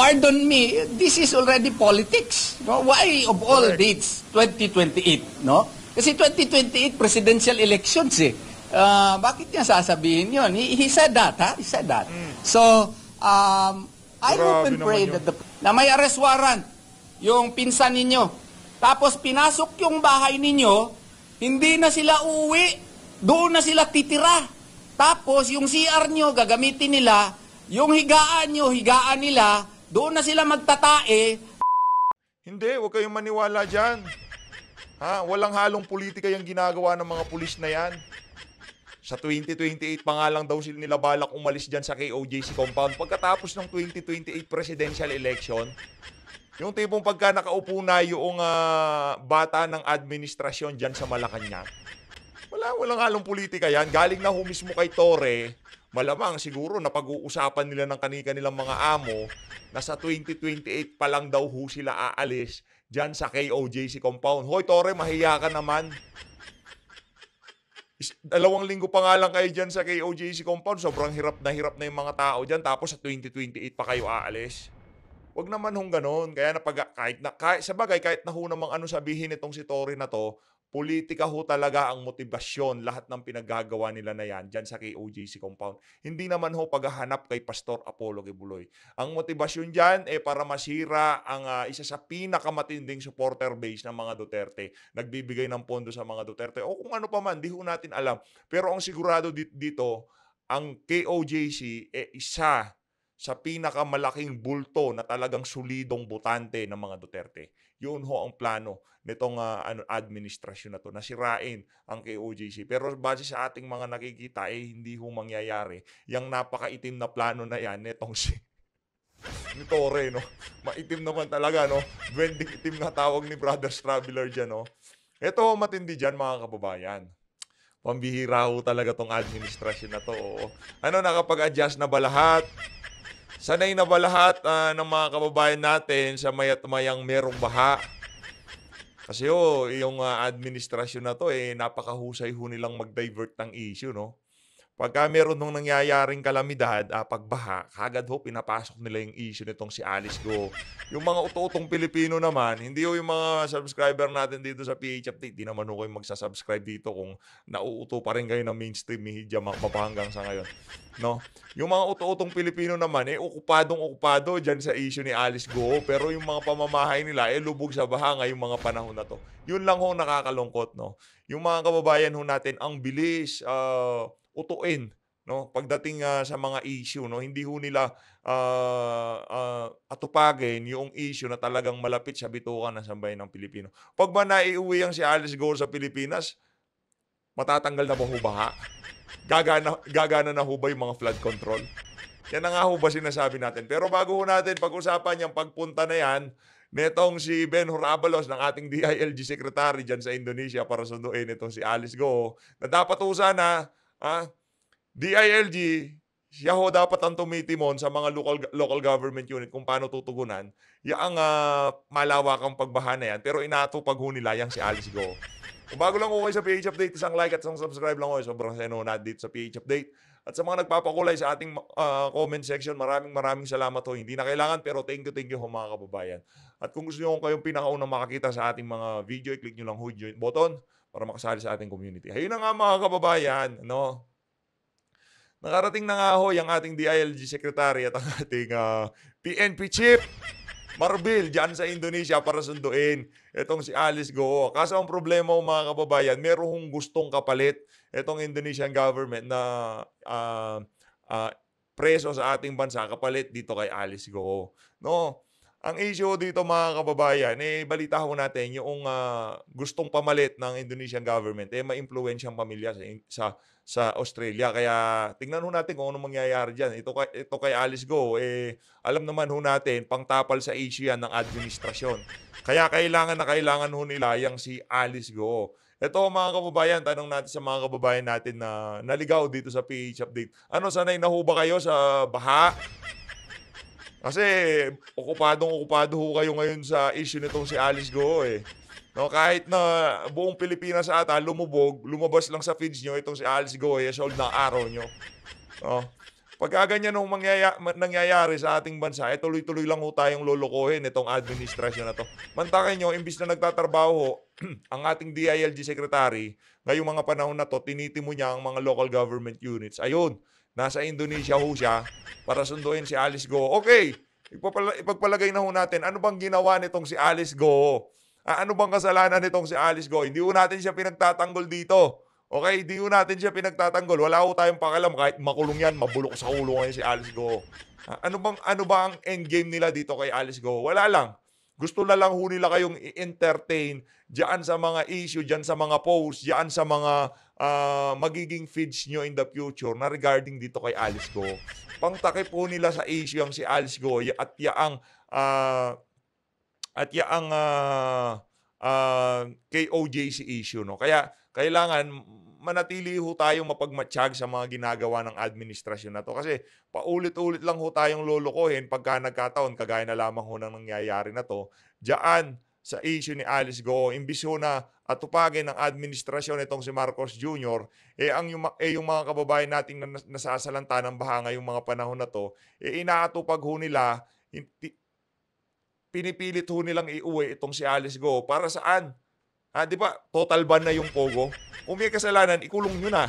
pardon me, this is already politics. No? Why of all Correct. dates 2028, no? Kasi 2028 presidential elections eh. Ah, bakit niya sasabihin 'yon? He, he said that, ha? He said that. So, um, I Grabe hope and pray that the, na may arrest warrant yung pinsan ninyo. Tapos pinasok yung bahay ninyo, hindi na sila uwi, doon na sila titira. Tapos yung CR nyo, gagamitin nila, yung higaan nyo, higaan nila, doon na sila magtatae, Hindi, huwag kayong maniwala dyan. Ha? Walang halong politika yung ginagawa ng mga pulis na yan. Sa 2028 pa nga lang daw sila nila balak umalis dyan sa KOJC compound pagkatapos ng 2028 presidential election. Yung tipong pagka nakaupo na yung ah, bata ng administrasyon dyan sa Malacanang. Wala, walang halong politika yan. Galing na ho mismo kay Torre, malamang siguro na pag-uusapan nila ng kani-kanilang mga amo na sa 2028 pa lang daw ho sila aalis dyan sa KOJC compound. Hoy, Torre, mahiya ka naman. Dalawang linggo pa nga lang kayo dyan sa KOJC compound. Sobrang hirap na hirap na yung mga tao dyan. Tapos sa 2028 pa kayo aalis. Huwag naman hong ganon. Kaya na kahit na, kahit, sa bagay, kahit na ho namang ano sabihin itong si Tori na to, politika ho talaga ang motibasyon lahat ng pinaggagawa nila na yan dyan sa KOJC compound. Hindi naman ho paghahanap kay Pastor Apollo Gibuloy. Ang motibasyon dyan eh para masira ang ah, isa sa pinakamatinding supporter base ng mga Duterte. Nagbibigay ng pondo sa mga Duterte. O kung ano pa man, di ho natin alam. Pero ang sigurado dit- dito, ang KOJC eh isa sa pinakamalaking bulto na talagang solidong butante ng mga Duterte. Yun ho ang plano nitong ah, ano, administrasyon na to, nasirain ang KOJC. Pero base sa ating mga nakikita, eh, hindi ho mangyayari. Yung napakaitim na plano na yan, nitong si ni Torre, no? Maitim naman talaga, no? Bending itim na tawag ni Brothers Traveler dyan, no? Ito ho, matindi dyan, mga kababayan. Pambihira ho talaga tong administrasyon na to. oo. Ano, nakapag-adjust na ba lahat? Sanay na ba lahat ah, ng mga kababayan natin sa mayat mayang merong baha? Kasi oh, yung ah, administrasyon na to eh napakahusay ho nilang mag-divert ng issue, no? Pagka meron nung nangyayaring kalamidad, ah, pagbaha, kagad ho pinapasok nila yung issue nitong si Alice Go. Yung mga uto-utong Pilipino naman, hindi ho yung mga subscriber natin dito sa PH Update, di naman ho kayo magsasubscribe dito kung nauuto pa rin kayo ng mainstream media mapahanggang sa ngayon. No? Yung mga uto-utong Pilipino naman, eh, okupadong-okupado dyan sa issue ni Alice Go. Pero yung mga pamamahay nila, eh, lubog sa baha ngayong mga panahon na to. Yun lang ho nakakalungkot, no? Yung mga kababayan ho natin, ang bilis ah, utuin, no? Pagdating ah, sa mga issue, no? Hindi ho nila ah, ah, atupagin yung issue na talagang malapit sa bitukan ng sambayan ng Pilipino. Pag ba naiuwi ang si Alice Go sa Pilipinas, matatanggal na ba ho baha? Gagana, gagana na ho ba yung mga flood control? Yan na nga ho ba sinasabi natin. Pero bago ho natin pag-usapan yung pagpunta na yan, netong si Ben Horabalos ng ating DILG Secretary dyan sa Indonesia para sunduin itong si Alice Go, na dapat ho sana, ah, DILG, siya ho dapat ang tumitimon sa mga local local government unit kung paano tutugunan yung uh, malawakang pagbaha na yan. Pero inatupag ho nila yung si Alice Go. Kung bago lang ho kayo sa PH Update, isang like at isang subscribe lang ho. Sobrang seno na dito sa PH Update. At sa mga nagpapakulay sa ating ah, comment section, maraming maraming salamat ho. Hindi na kailangan pero thank you, thank you ho mga kababayan. At kung gusto nyo kayong pinakaunang makakita sa ating mga video, i-click nyo lang ho yung button para makasali sa ating community. Ayun na nga mga kababayan, no? Nakarating na nga ho yung ating DILG Secretary at ang ating ah, PNP Chief Marbil dyan sa Indonesia para sunduin itong si Alice Go. Kaso ang problema mga kababayan, merong gustong kapalit itong Indonesian government na ah, ah, preso sa ating bansa kapalit dito kay Alice Go. No? Ang issue dito mga kababayan, eh balita ho natin yung ah, gustong pamalit ng Indonesian government eh maimpluwensyang pamilya sa sa sa Australia. Kaya tingnan ho natin kung ano mangyayari diyan. Ito kay ito kay Alice Go eh alam naman ho natin pangtapal sa issue yan ng administrasyon. Kaya kailangan na kailangan ho nila yung si Alice Go. Ito mga kababayan, tanong natin sa mga kababayan natin na naligaw dito sa PH Update. Ano, sanay na ho ba kayo sa baha? Kasi okupadong okupado ho kayo ngayon sa issue nitong si Alice Go eh. No, kahit na buong Pilipinas ata lumubog, lumabas lang sa feeds nyo itong si Alice Go eh, sold na araw nyo. No? Pagka ganyan ang mangyaya, ma- nangyayari sa ating bansa, eh tuloy-tuloy lang ho tayong lolokohin itong administrasyon na to. Mantakin nyo, imbis na nagtatrabaho ho, ang ating DILG secretary, ngayong mga panahon na to, tinitimo niya ang mga local government units. Ayun, nasa Indonesia ho siya para sunduin si Alice Go. Okay, ipagpalagay na ho natin, ano bang ginawa nitong si Alice Go? Ah, ano bang kasalanan nitong si Alice Go? Hindi ho natin siya pinagtatanggol dito. Okay, hindi ho natin siya pinagtatanggol. Wala ho tayong pakalam kahit makulong yan, mabulok sa ulo ngayon si Alice Go. Ah, ano bang ano ba ang end game nila dito kay Alice Go? Wala lang. Gusto na lang ho nila kayong i-entertain diyan sa mga issue, diyan sa mga posts, diyan sa mga ah, magiging feeds nyo in the future na regarding dito kay Alice Go. Pangtakip po nila sa issue ang si Alice Go at yaang ah, at yaang ah, ah, KOJC issue no. Kaya kailangan manatili ho tayong mapagmatsyag sa mga ginagawa ng administrasyon na to kasi paulit-ulit lang ho tayong lolokohin pagka nagkataon kagaya na lamang ho nang nangyayari na to diyan sa issue ni Alice Go imbis ho na atupagin ng administrasyon itong si Marcos Jr. eh ang yung, eh, yung mga kababayan nating na, nas- nasasalanta ng baha ngayong mga panahon na to eh inaatupag ho nila pinipilit ho nilang iuwi itong si Alice Go para saan? Ah, di ba? Total ban na yung Pogo. Kung may kasalanan, ikulong nyo na.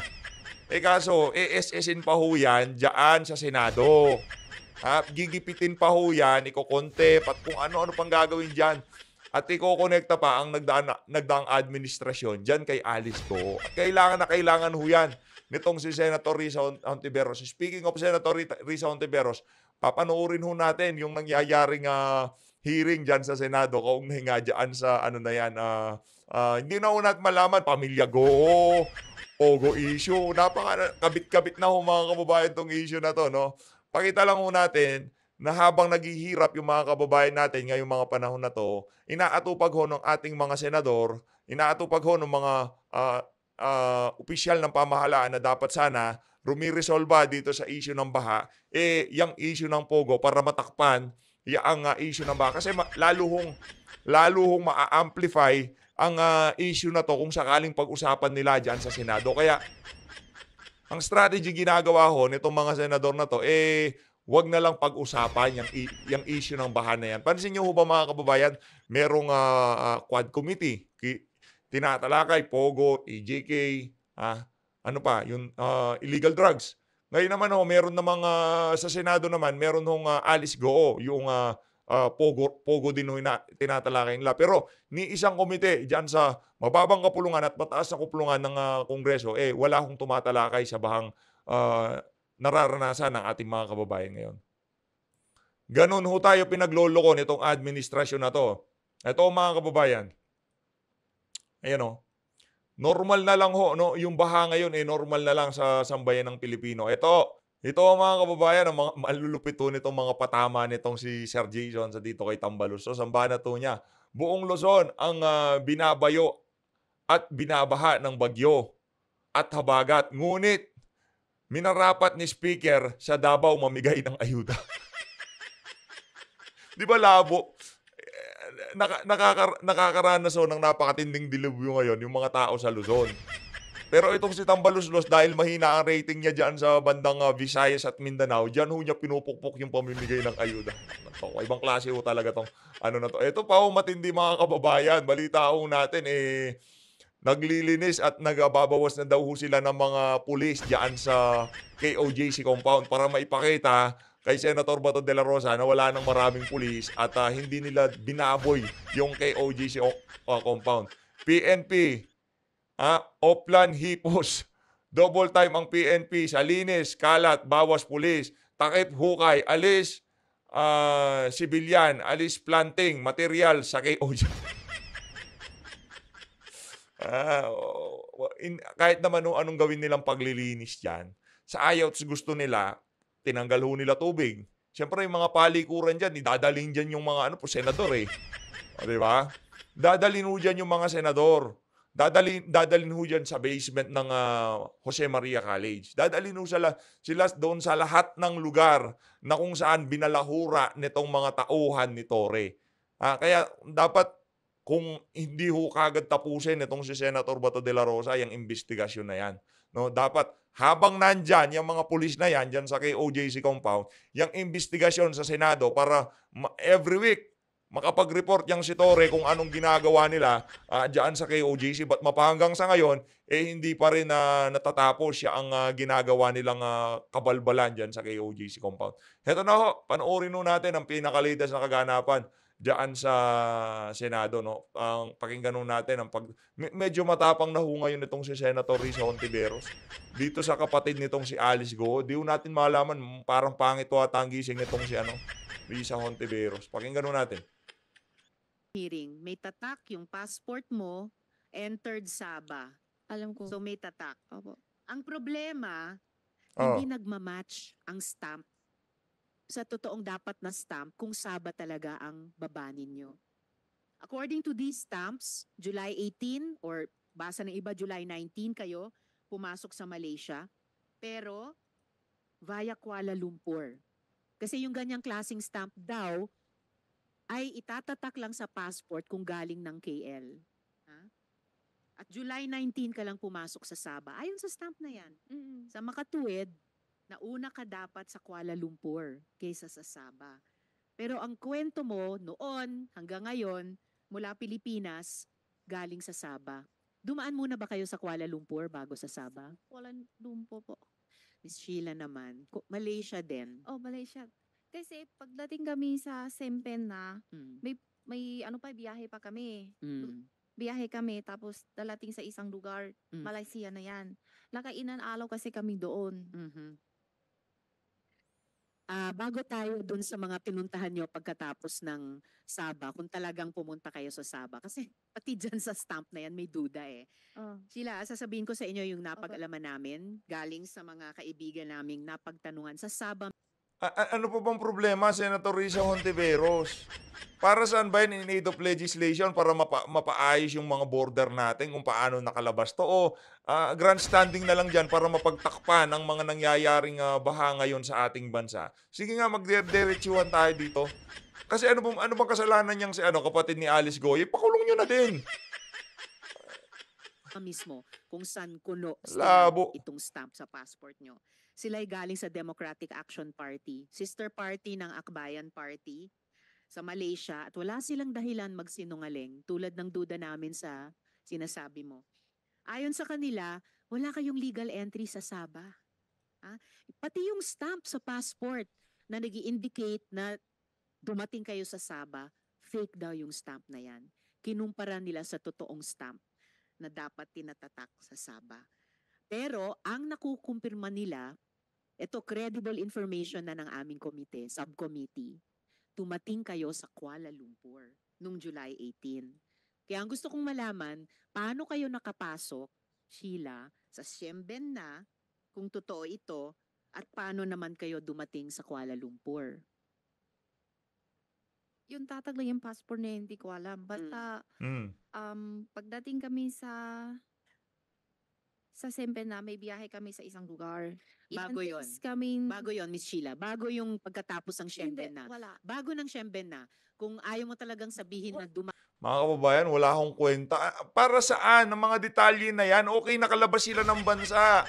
Eh kaso, ESSin pa ho yan dyan sa Senado. Ha? Gigipitin pa ho yan, ikokonte, at kung ano-ano pang gagawin dyan. At iko-connecta pa ang nagdaan, nagdaang administrasyon dyan kay Alice. At kailangan na kailangan ho yan nitong si Senator Risa Ont- Ontiveros. Speaking of Senator Risa Ontiveros, papanoorin ho natin yung nangyayaring ah, hearing dyan sa Senado kaugnay nga dyan sa ano na yan. ah, ah, hindi na natin malaman, pamilya go, Pogo issue. Napaka kabit-kabit na ho mga kababayan tong issue na to, no? Pakita lang ho natin na habang naghihirap yung mga kababayan natin ngayong mga panahon na to, inaatupag ho ng ating mga senador, inaatupag ho ng mga ah, ah, opisyal ng pamahalaan na dapat sana rumiresolba dito sa issue ng baha, eh, yung issue ng Pogo para matakpan yung uh, issue ng baha. Kasi ma- lalo hong, lalo hong ma-amplify ang ah, issue na to kung sakaling pag-usapan nila dyan sa Senado. Kaya, ang strategy ginagawa ho nitong mga senador na to, eh, wag na lang pag-usapan yung, yung issue ng baha na yan. Pansin nyo ho ba mga kababayan, merong ah, ah, quad committee, ki- tinatalakay, POGO, EJK, ah, ano pa, yung ah, illegal drugs. Ngayon naman ho, meron namang ah, sa Senado naman, meron hong ah, Alice Goo, yung ah, ah, Pogo, Pogo din ho na, tinatalakay nila. Pero ni isang komite diyan sa mababang kapulungan at mataas na kapulungan ng ah, Kongreso, eh wala hong tumatalakay sa bahang ah, nararanasan ng ating mga kababayan ngayon. Ganon ho tayo pinagloloko nitong administrasyon na to. Ito mga kababayan. Ayan o. Normal na lang ho, no? Yung baha ngayon, eh, normal na lang sa sambayan ng Pilipino. Ito, ito mga kababayan, ang mga malulupit ho nitong mga patama nitong si Sir Jason sa dito kay Tambalus. So, samba to niya. Buong Luzon ang ah, binabayo at binabaha ng bagyo at habagat. Ngunit, minarapat ni Speaker sa Davao mamigay ng ayuda. Di ba labo? Eh, Naka, nakaka, nakakaranas ho ng napakatinding dilubyo ngayon yung mga tao sa Luzon. Pero itong si Tambaluslos, dahil mahina ang rating niya dyan sa bandang ah, Visayas at Mindanao, dyan ho niya pinupukpok yung pamimigay ng ayuda. Ito, ibang klase ho talaga tong ano na to. Ito pa ho matindi mga kababayan. Balita ho natin eh, naglilinis at nagababawas na daw ho sila ng mga pulis dyan sa KOJC compound para maipakita kay Senator Bato de la Rosa na wala nang maraming pulis at ah, hindi nila binaboy yung KOJC o- ah, compound. PNP, ah, Oplan Hipos, double time ang PNP sa linis, kalat, bawas pulis, takip hukay, alis, ah, sibilyan, alis planting, material sa KOJC. Ah, o- in, kahit naman no, anong gawin nilang paglilinis dyan, sa sa gusto nila, tinanggal ho nila tubig. Siyempre, yung mga palikuran dyan, idadalhin dyan yung mga ano po, senador eh. O, di ba? Dadalhin ho dyan yung mga senador. Dadalhin, dadalhin ho dyan sa basement ng ah, Jose Maria College. Dadalhin ho sila, sila doon sa lahat ng lugar na kung saan binalahura nitong mga tauhan ni Torre. Ah, kaya dapat kung hindi ho kagad tapusin itong si Senator Bato de la Rosa yung investigasyon na yan. No, dapat habang nandyan, yung mga pulis na yan, dyan sa KOJC compound, yung investigasyon sa Senado para every week, makapag-report yung si Torre kung anong ginagawa nila ah, dyan sa KOJC. But mapahanggang sa ngayon, eh hindi pa rin na natatapos siya ang ah, ginagawa nilang ah, kabalbalan dyan sa KOJC compound. Heto na ho, panoorin ho natin ang pinakalitas na kaganapan dyan sa Senado. No? Ang pakinggan ho natin, ang pag, me- medyo matapang na ho ngayon itong si Senator Risa Hontiveros. Dito sa kapatid nitong si Alice Go, di natin malaman, parang pangit ho at ang gising nitong si ano, Risa Hontiveros. Pakinggan ho natin. Hearing, may tatak yung passport mo, entered Saba. Alam ko. So may tatak. Opo. Ang problema, Oh. hindi nagmamatch ang stamp sa totoong dapat na stamp kung Saba talaga ang baba ninyo. According to these stamps, July 18 or basa ng iba July 19 kayo pumasok sa Malaysia pero via Kuala Lumpur. Kasi yung ganyang klasing stamp daw ay itatatak lang sa passport kung galing ng KL. Ha? At July 19 ka lang pumasok sa Saba. Ayon sa stamp na yan. Mm-mm. Sa makatuwid, nauna ka dapat sa Kuala Lumpur kaysa sa Sabah. Pero ang kwento mo noon hanggang ngayon, mula Pilipinas, galing sa Sabah. Dumaan muna ba kayo sa Kuala Lumpur bago sa Sabah? Walang lumpo po. Miss Sheila naman, Malaysia din. Oh, Malaysia. Kasi pagdating kami sa Sempen na, Mm. may ano pa, biyahe pa kami. Mm. Biyahe kami, tapos dalating sa isang lugar, Mm. Malaysia na yan. Lakainan alaw kasi kami doon. Mhm. Ah, bago tayo dun sa mga pinuntahan nyo pagkatapos ng Saba, kung talagang pumunta kayo sa Saba, kasi pati dyan sa stamp na yan may duda eh. Oh. Sheila, sasabihin ko sa inyo yung napag-alaman namin galing sa mga kaibigan naming napagtanungan sa Saba. A- ano pa bang problema, Senator Risa Hontiveros? Para saan ba yun in aid of legislation para mapa- mapaayos yung mga border natin kung paano nakalabas to? O ah, grandstanding na lang dyan para mapagtakpan ang mga nangyayaring ah, baha ngayon sa ating bansa? Sige nga, magdiretsuhan tayo dito. Kasi ano bang, ano bang kasalanan niyang si ano, kapatid ni Alice Goy? Pakulong nyo na din. mismo kung saan kuno Labo. itong stamp sa passport nyo. Sila ay galing sa Democratic Action Party, sister party ng Akbayan Party sa Malaysia at wala silang dahilan magsinungaling tulad ng duda namin sa sinasabi mo. Ayon sa kanila, wala kayong legal entry sa Sabah. Ha? Pati yung stamp sa passport na nag indicate na dumating kayo sa Sabah, fake daw yung stamp na yan. Kinumpara nila sa totoong stamp na dapat tinatatak sa Sabah. Pero ang nakukumpirma nila, ito credible information na ng aming komite, subcommittee, tumating kayo sa Kuala Lumpur noong July 18. Kaya ang gusto kong malaman, paano kayo nakapasok, Sheila, sa Siemben na, kung totoo ito, at paano naman kayo dumating sa Kuala Lumpur? Yung tatag lang yung passport na hindi ko alam. Basta, Hmm. um, pagdating kami sa sa Sempen na, may biyahe kami sa isang lugar. Ilan Bago days Kaming, Bago yon Miss Sheila, bago yung pagkatapos ng Hindi, Siemben na. wala. Bago ng Siemben na, kung ayaw mo talagang sabihin na duma Mga kababayan, wala akong kwenta. Ah, Para saan? Ang mga detalye na yan, okay, nakalabas sila ng bansa.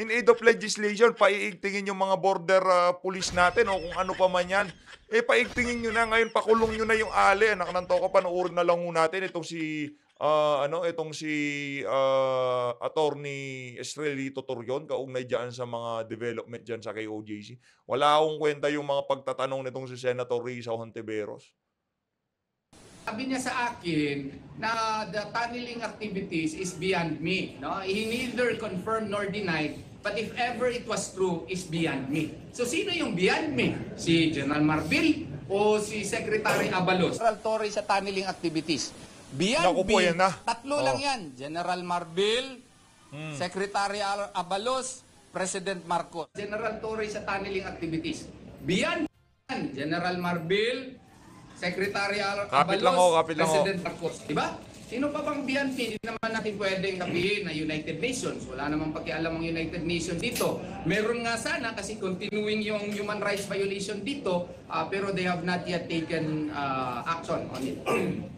In aid of legislation, paiigtingin yung mga border ah, police natin o kung ano pa man yan. Eh, paigtingin nyo na. Ngayon, pakulong nyo na yung ali. Anak ng toka, panoorin na lang natin itong si, ah, ano, itong si ah, attorney Estrelito Torion, kaugnay dyan sa mga development dyan sa KOJC. Wala akong kwenta yung mga pagtatanong nitong si Senator Risa Hontiveros. Sabi niya sa akin na the tunneling activities is beyond me. No? He neither confirmed nor denied, but if ever it was true, is beyond me. So sino yung beyond me? Si General Marbil o si Secretary Abalos? General Torre sa tunneling activities. Beyond Naku po, yan na. tatlo Oh. lang yan. General Marbil, Secretary Al- Abalos, President Marcos. General Torre sa tunneling activities. Beyond General Marbil, Secretary Al- Kapit Abalos, lang ako, kapit lang. President Marcos. Diba? Sino pa bang beyond me? Hindi naman natin pwedeng sabihin na United Nations. Wala namang pakialam ang United Nations dito. Meron nga sana kasi continuing yung human rights violation dito, ah, pero they have not yet taken ah, action on it.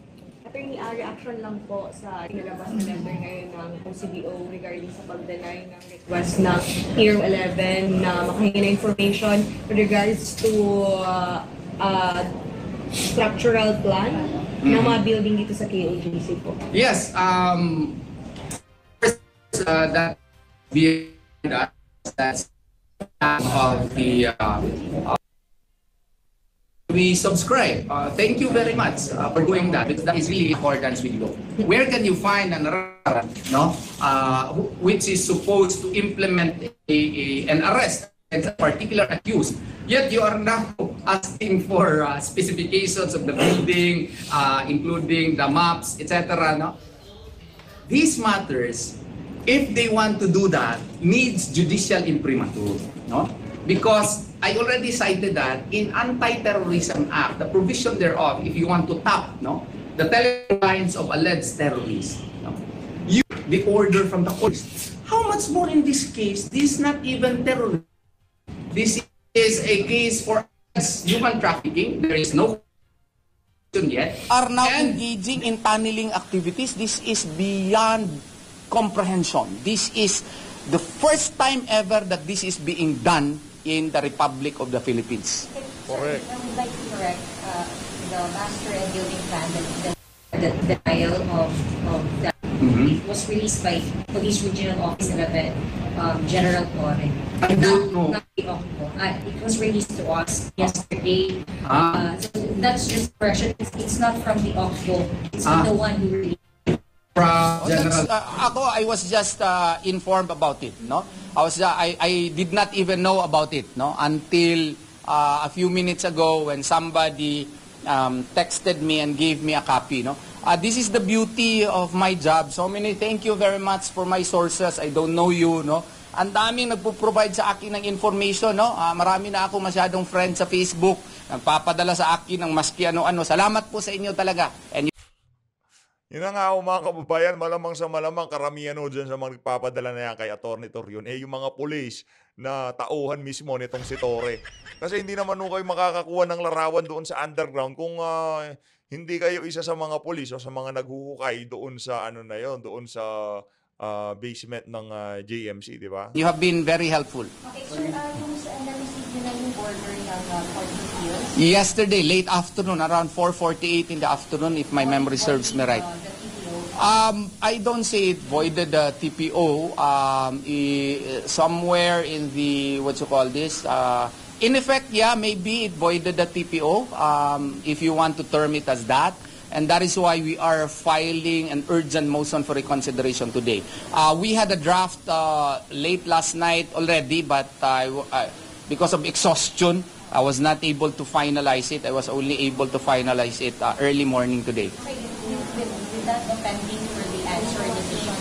Attorney, uh, reaction lang po sa inilabas na letter ngayon ng OCBO regarding sa pag-deny ng request ng Hero 11 na makahingi ng information with regards to uh, uh, structural plan ng mga building dito sa KOJC po. Yes, um, first, uh, that behind us, that's of the, uh, uh, we subscribe. Uh, thank you very much uh, for doing that because that is really in accordance with law. Where can you find an arrest, no, uh, which is supposed to implement a, a, an arrest against a particular accused, yet you are now asking for uh, specifications of the building, uh, including the maps, etc. No? These matters, if they want to do that, needs judicial imprimatur, no? Because I already cited that in Anti-Terrorism Act, the provision thereof, if you want to tap, no, the telelines of alleged terrorists, no, you the order from the court. How much more in this case? This is not even terrorism. This is a case for human trafficking. There is no question yet. are now And- engaging in tunneling activities. This is beyond comprehension. This is the first time ever that this is being done in the Republic of the Philippines. Correct. I would like to correct uh, the master and building plan that the, the denial of, of that Mhm. it was released by Police Regional Office 11, um, General Torre. I don't know. Not the Uh, it was released to us yesterday. Ah. Uh, so that's just correction. It's, it's not from the OCPO. It's Ah. from the one who released From Oh, General uh, ako, I was just uh, informed about it, no? I was, uh, I, I did not even know about it, no? Until uh, a few minutes ago when somebody um, texted me and gave me a copy, no? Uh, this is the beauty of my job. So many, thank you very much for my sources. I don't know you, no? Ang daming nagpo-provide sa akin ng information, no? Ah, marami na ako masyadong friends sa Facebook. Nagpapadala sa akin ng maski ano-ano. Salamat po sa inyo talaga. And Yun na nga ho, mga kababayan, malamang sa malamang karamihan ho dyan sa mga nagpapadala na yan kay Atty. Torion, eh yung mga pulis na tauhan mismo nitong si Torre. Kasi hindi naman ho kayo makakakuha ng larawan doon sa underground kung ah, hindi kayo isa sa mga pulis o sa mga naghuhukay doon sa ano na yon, doon sa ah, basement ng ah, JMC, di ba? you have been very helpful. Okay, so uh, yung sa na-receive nyo na yung order ng uh, Yesterday, late afternoon, around 4.48 in the afternoon, if my memory serves me right. Um, I don't say it voided the TPO. Um, i- somewhere in the, what you call this, uh, in effect, yeah, maybe it voided the TPO, um, if you want to term it as that. And that is why we are filing an urgent motion for reconsideration today. Uh, we had a draft uh, late last night already, but I I- because of exhaustion, I was not able to finalize it. I was only able to finalize it uh, early morning today. That the pending for the answer decision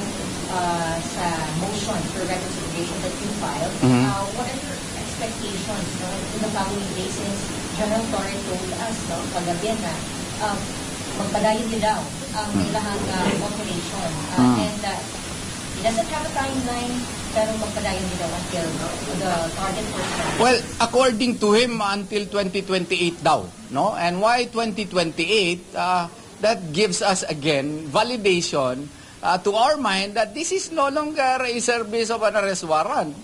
uh, sa motion for reconciliation that you filed, Mhm. uh, what are your expectations no, in the following days since General Torre told us no, kagabi na um, magpadayon din daw ang ilahang uh, operation. Uh, Mhm. And uh, he doesn't have a timeline pero magpadayon daw until the target Well, according to him, until 2028 daw, no? And why 2028? Uh, that gives us again validation uh, to our mind that this is no longer a service of an arrest warrant.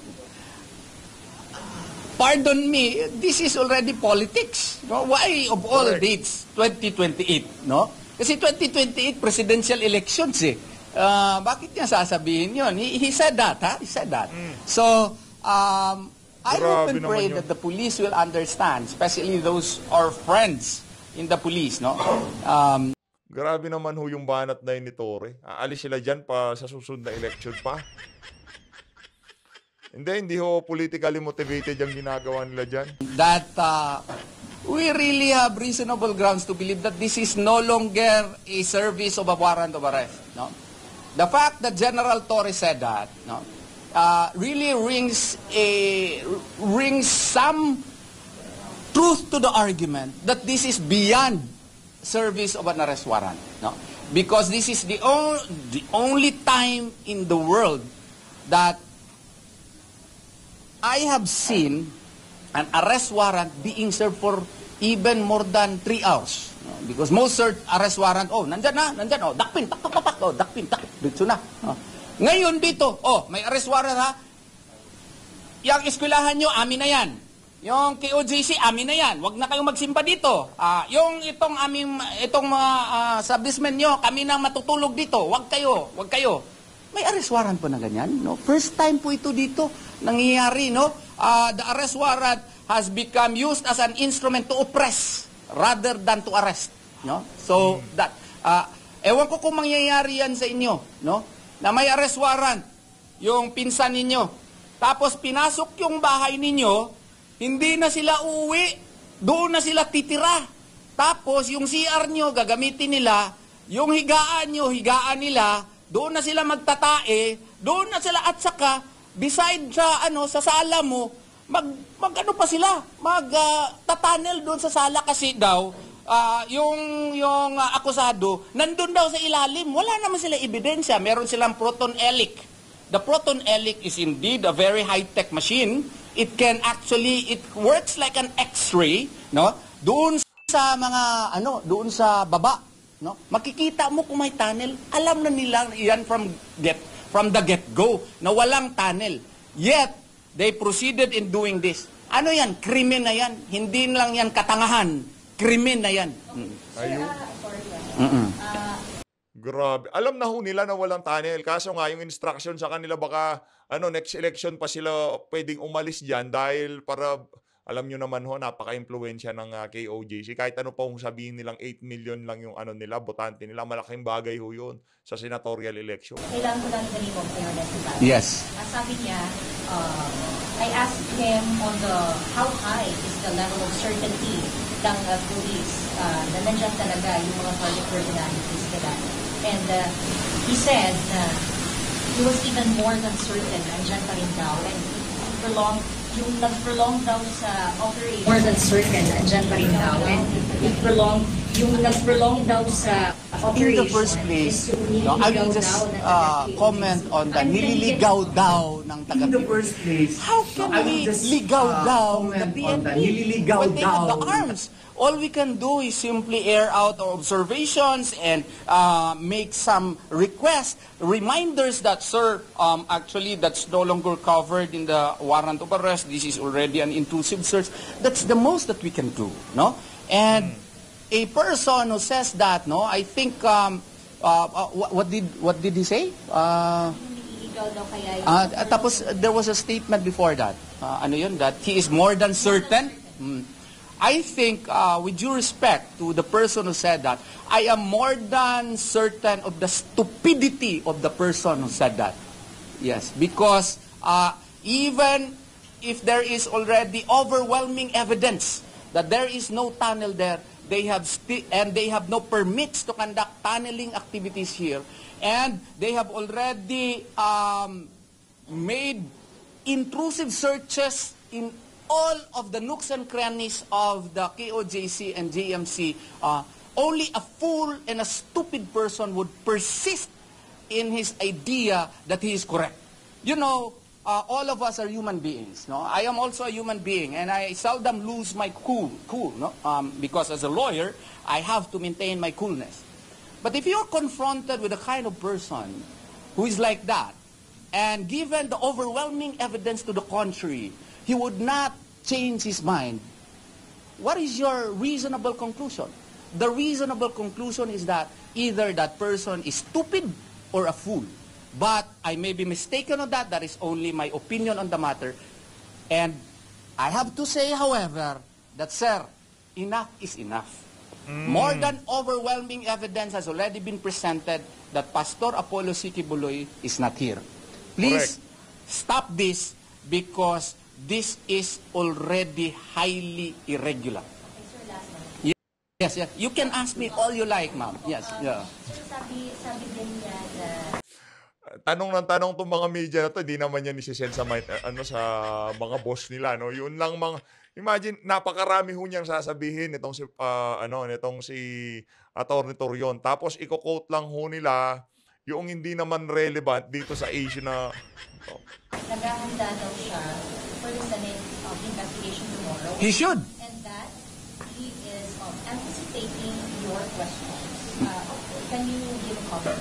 Pardon me, this is already politics. No? Why of all Correct. dates 2028, no? Kasi 2028 presidential elections eh. Ah, bakit niya sasabihin 'yon? He, he said that, ha? He said that. So, um, I hope and pray yun. that the police will understand, especially those our friends in the police, no? Um, Grabe naman ho yung banat na yun ni Torre. Aalis sila dyan pa sa susunod na election pa. Hindi, hindi ho politically motivated yung ginagawa nila dyan. that uh, we really have reasonable grounds to believe that this is no longer a service of a warrant of arrest. No? The fact that General Torres said that no, uh, really rings a rings some truth to the argument that this is beyond service of an arrest warrant. No? Because this is the, the only time in the world that I have seen an arrest warrant being served for even more than three hours. Because most search arrest warrant, oh, nandyan na, nandyan, oh, dakpin, tak, tak, tak, tak, oh, dakpin, tak, dito na. Oh. Ngayon dito, oh, may arrest warrant ha, yung eskwelahan nyo, amin na yan. Yung KOJC, amin na yan. Huwag na kayong magsimpa dito. Ah, yung itong aming, itong mga uh, servicemen nyo, kami na matutulog dito. Huwag kayo, huwag kayo. May arrest warrant po na ganyan, no? First time po ito dito nangyayari, no? Ah, the arrest warrant has become used as an instrument to oppress rather than to arrest, no? So, that, ah, ewan ko kung mangyayari yan sa inyo, no? Na may arrest warrant, yung pinsan ninyo, tapos pinasok yung bahay ninyo, hindi na sila uuwi, doon na sila titira. Tapos yung CR nyo, gagamitin nila, yung higaan nyo, higaan nila, doon na sila magtatae, doon na sila at saka, beside sa, ano, sa sala mo, mag, mag ano pa sila, mag ah, tatanel doon sa sala kasi daw, ah, yung, yung ah, akusado, nandun daw sa ilalim, wala naman sila ebidensya, meron silang proton elic. The proton elic is indeed a very high-tech machine. It can actually, it works like an X-ray, no? Doon sa mga, ano, doon sa baba, no? Makikita mo kung may tunnel. Alam na nila yan from get, from the get-go, na walang tunnel. Yet, they proceeded in doing this. Ano yan? Krimen na yan. Hindi lang yan katangahan. Krimen na yan. Mm. Ayun. Ah, sorry. ah. Mm-mm. Ah, Grabe. Alam na ho nila na walang tunnel. Kaso nga, yung instruction sa kanila baka, ano, next election pa sila pwedeng umalis dyan dahil para, alam nyo naman ho, napaka-impluensya ng ah, KOJC. Kahit ano pa kung sabihin nilang 8 million lang yung ano nila, botante nila, malaking bagay ho yun sa senatorial election. kailangan ko lang galing? Yes. Ang sabi niya, um, I asked him on the how high is the level of certainty ng uh, police uh, na nandiyan talaga yung mga target personalities nila. And uh, he said na he was even more than certain nandiyan pa rin daw and prolong yung nag-prolong daw sa operation. More than certain nandiyan pa rin daw and it prolong yung nag-prolong daw sa In the first place, no, I will just uh, comment on the nililigaw daw ng taga In the first place, How can I will we just, ligaw uh, daw the PNP the nililigaw when they have the arms? All we can do is simply air out our observations and uh, make some requests, reminders that, sir, um, actually that's no longer covered in the warrant of arrest. This is already an intrusive search. That's the most that we can do, no? And a person who says that, no, I think, um, uh, uh, what, did what did he say? Uh, Ah, at tapos uh, there was a statement before that. Ah, ano yun? That he is more than certain. Hmm. I think, uh, with due respect to the person who said that, I am more than certain of the stupidity of the person who said that. Yes, because uh, even if there is already overwhelming evidence that there is no tunnel there, they have and they have no permits to conduct tunneling activities here, and they have already um, made intrusive searches in all of the nooks and crannies of the KOJC and JMC. Uh, only a fool and a stupid person would persist in his idea that he is correct. You know, uh, all of us are human beings. No, I am also a human being, and I seldom lose my cool. Cool, no, um, because as a lawyer, I have to maintain my coolness. But if you're confronted with a kind of person who is like that, and given the overwhelming evidence to the contrary, he would not change his mind, what is your reasonable conclusion? The reasonable conclusion is that either that person is stupid or a fool. But I may be mistaken on that. That is only my opinion on the matter. And I have to say, however, that, sir, enough is enough. More than overwhelming evidence has already been presented that Pastor Apollo Sikibuloy is not here. Please stop this because this is already highly irregular. Yes, yes. You can ask me all you like, ma'am. Yes, yeah. Sir, sabi, sabi din niya na tanong ng tanong tong mga media na to, di naman yan isisend sa may- ano sa mga boss nila, no. Yun lang mga Imagine, napakarami ho niyang sasabihin nitong si ah, ano, nitong si Attorney Torion. Tapos iko-quote lang ho nila yung hindi naman relevant dito sa issue na oh, naghahanda daw siya for the Senate um, investigation tomorrow. He should. And that he is um, anticipating your questions. Uh, can you give a comment?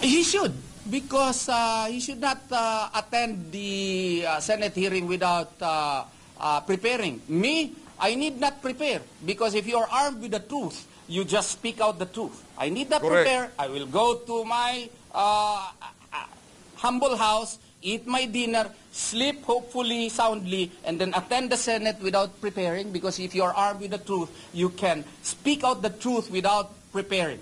He should, because uh, he should not uh, attend the uh, Senate hearing without uh, uh, preparing. Me, I need not prepare, because if you are armed with the truth, you just speak out the truth. I need not Correct. prepare. I will go to my uh, uh, humble house, eat my dinner, sleep hopefully soundly, and then attend the Senate without preparing, because if you are armed with the truth, you can speak out the truth without preparing.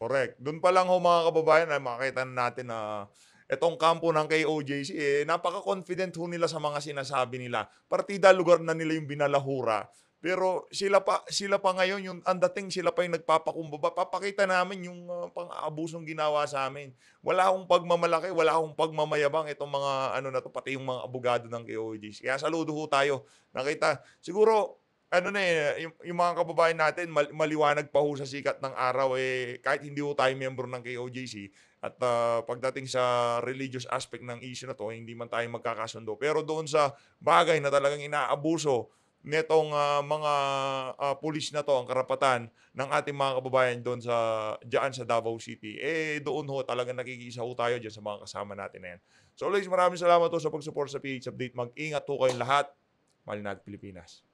Correct. Doon pa lang ho mga kababayan ay makita na natin na itong kampo ng KOJC, eh, napaka-confident ho nila sa mga sinasabi nila. Partida lugar na nila yung binalahura. Pero sila pa sila pa ngayon yung ang dating sila pa yung nagpapakumbaba. Papakita namin yung uh, pang-aabusong ginawa sa amin. Wala akong pagmamalaki, wala akong pagmamayabang itong mga ano na to pati yung mga abogado ng KOJC. Kaya saludo ho tayo. Nakita siguro ano na eh, yung, yung mga kababayan natin, mal- maliwanag pa ho sa sikat ng araw eh, kahit hindi ho tayo member ng KOJC, at ah, pagdating sa religious aspect ng issue na to, hindi man tayo magkakasundo. Pero doon sa bagay na talagang inaabuso netong ah, mga ah, pulis na to, ang karapatan ng ating mga kababayan doon sa, dyan sa Davao City, eh doon ho talagang nakikisa ho tayo dyan sa mga kasama natin na yan. So always maraming salamat ho sa pag-support sa PH Update. Mag-ingat ho kayong lahat. Malinag Pilipinas.